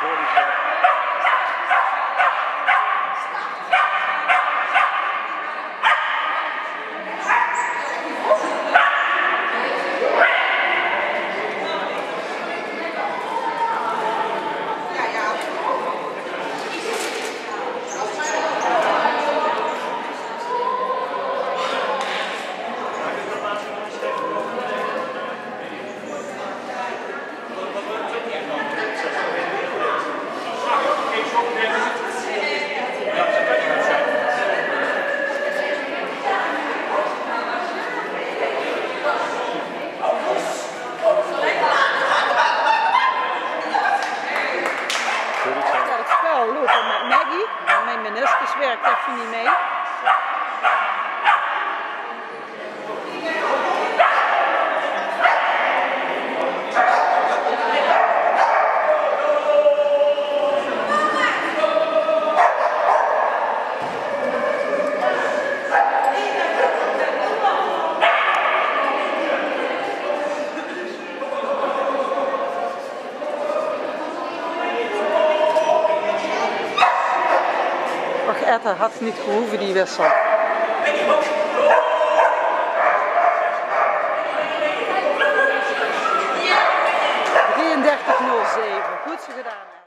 40. Dus werkt even niet mee. Och, Etta had niet gehoeven die wissel. 33-07, goed zo gedaan.